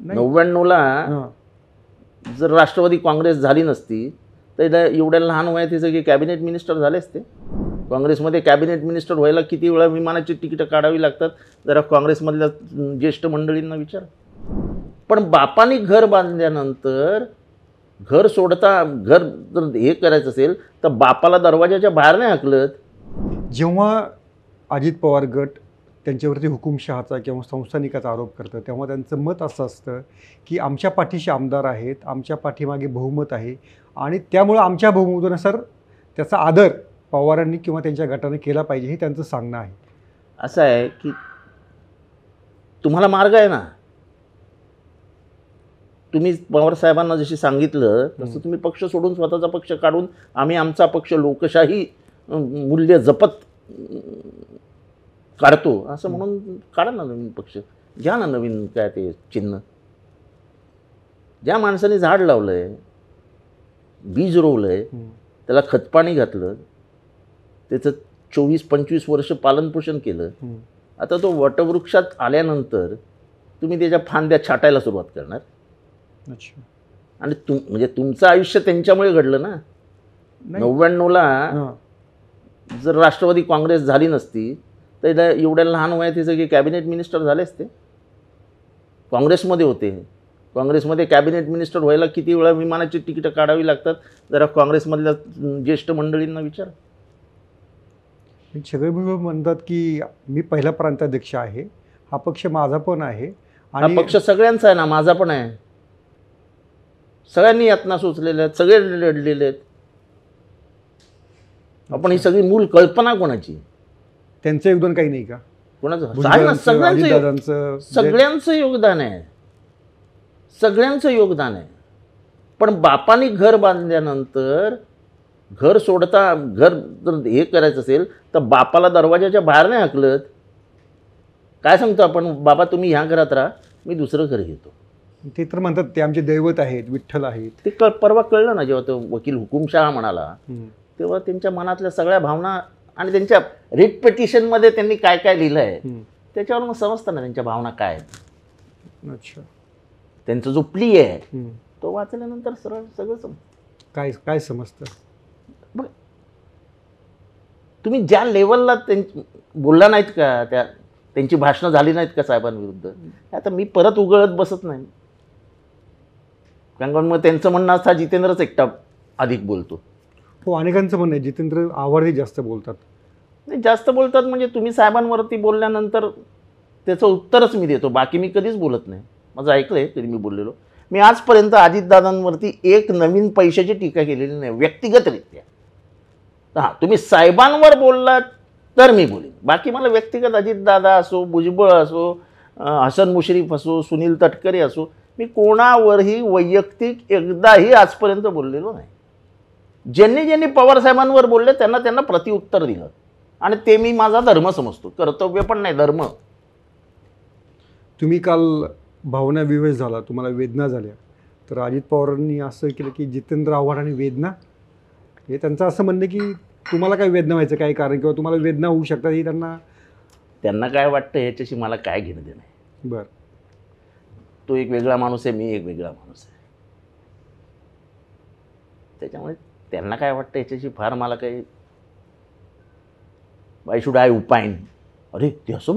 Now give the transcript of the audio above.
नव्याण्णवला. जर राष्ट्रवादी काँग्रेस झाली नसती तर एवढ्या लहान वयात हे सगळे कॅबिनेट मिनिस्टर झाले असते. काँग्रेसमध्ये कॅबिनेट मिनिस्टर व्हायला किती वेळा विमानाची तिकीटं काढावी लागतात जरा काँग्रेसमधल्या ज्येष्ठ मंडळींना विचार. पण बापाने घर बांधल्यानंतर घर सोडता घर जर हे करायचं असेल तर बापाला दरवाजाच्या बाहेर नाही हकलत. जेव्हा अजित पवार गट त्यांच्यावरती हुकुमशहाचा किंवा संस्थानिकाचा आरोप करतं तेव्हा त्यांचं मत असं असतं की आमच्या पाठीशी आमदार आहेत आमच्या पाठीमागे बहुमत आहे आणि त्यामुळं आमच्या बहुमतानुसार त्याचा आदर पवारांनी किंवा त्यांच्या गटाने केला पाहिजे हे त्यांचं सांगणं आहे. असं आहे की तुम्हाला मार्ग आहे ना? तुम्ही पवार साहेबांना जशी सांगितलं तसं. तुम्ही पक्ष सोडून स्वतःचा पक्ष काढून आम्ही आमचा पक्ष लोकशाही मूल्य जपत काढतो असं म्हणून काढा ना नवीन पक्ष. घ्या ना नवीन काय ते चिन्ह. ज्या माणसाने झाड लावलंय बीज रोवलंय हम्म. त्याला खतपाणी घातलं त्याचं चोवीस पंचवीस वर्ष पालनपोषण केलं. आता तो वटवृक्षात आल्यानंतर तुम्ही त्याच्या फांद्या छाटायला सुरुवात करणार. आणि तुम म्हणजे तुमचं आयुष्य त्यांच्यामुळे घडलं ना? नव्याण्णवला. जर राष्ट्रवादी काँग्रेस झाली नसती तर एवढ्या लहान वयात हे सगळे कॅबिनेट मिनिस्टर झाले असते. काँग्रेसमध्ये होते काँग्रेसमध्ये कॅबिनेट मिनिस्टर व्हायला किती वेळा विमानाची तिकीटं काढावी लागतात? जरा काँग्रेसमधल्या ज्येष्ठ मंडळींना विचार. सगळे मिळून म्हणतात की मी पहिला प्रांताध्यक्ष आहे. हा पक्ष माझा पण आहे. हा पक्ष सगळ्यांचा आहे ना माझा पण आहे. सगळ्यांनी यातना सोचलेल्या आहेत सगळे लढलेले आहेत. आपण ही सगळी मूल कल्पना कोणाची? त्यांचं योगदान काही नाही का? कोणाचं? सगळ्यांचं योगदान आहे. सगळ्यांचं योगदान आहे. पण बापाने घर बांधल्यानंतर घर सोडता घर जर हे करायचं असेल तर बापाला दरवाजाच्या बाहेर नाही हकलत. काय सांगतो आपण? बाबा तुम्ही ह्या घरात राहा मी दुसरं घर घेतो. ते तर म्हणतात ते आमचे दैवत आहेत विठ्ठल आहेत. ते क परवा कळलं ना जेव्हा तो वकील हुकुमशहा म्हणाला. तेव्हा त्यांच्या मनातल्या सगळ्या भावना आणि त्यांच्या रिट पिटिशनमध्ये त्यांनी काय काय लिहिलं आहे. त्याच्यावर मग समजतं ना त्यांच्या भावना काय आहेत. अच्छा. त्यांचा जो प्ली आहे. तो वाचल्यानंतर सरळ सगळं सम काय काय समजतं? तुम्ही ज्या लेवलला त्यां बोलला नाहीत का त्या त्यांची भाषणं झाली नाहीत का साहेबांविरुद्ध? आता मी परत उघडत बसत नाही. कारण मग त्यांचं म्हणणं असतं हा जितेंद्रच एकटा अधिक बोलतो. हो अनेकांचं म्हणणं आहे जितेंद्र आवारही जास्त बोलतात. नाही जास्त बोलतात म्हणजे तुम्ही साहेबांवरती बोलल्यानंतर त्याचं उत्तरच मी देतो. बाकी मी कधीच बोलत नाही. माझं ऐकलं आहे तरी मी बोललेलो. मी आजपर्यंत अजितदादांवरती एक नवीन पैशाची टीका केलेली नाही व्यक्तिगतरित्या. हां तुम्ही साहेबांवर बोललात तर मी बोलेन. बाकी मला व्यक्तिगत अजितदादा असो भुजबळ असो हसन मुश्रीफ असो सुनील तटकरे असो मी कोणावरही वैयक्तिक एकदाही आजपर्यंत बोललेलो नाही. ज्यांनी ज्यांनी पवारसाहेबांवर बोलले त्यांना त्यांना प्रतिउत्तर दिलं. आणि ते मी माझा धर्म समजतो. कर्तव्य पण नाही धर्म. तुम्ही काल भावना विवेश झाला तुम्हाला वेदना झाल्या. तर अजित पवारांनी असं केलं की जितेंद्र आव्हाड आणि वेदना हे त्यांचं असं म्हणणं की तुम्हाला काय वेदना व्हायचं काय कारण? किंवा तुम्हाला वेदना होऊ शकतात हे त्यांना त्यांना काय वाटतं ह्याच्याशी मला काय घेणं देणं आहे? बरं. तो एक वेगळा माणूस आहे मी एक वेगळा माणूस आहे. त्याच्यामुळे त्यांना काय वाटतं ह्याच्याशी फार मला काही वाइ सुड आई उपाइन अरे त्यो हँसो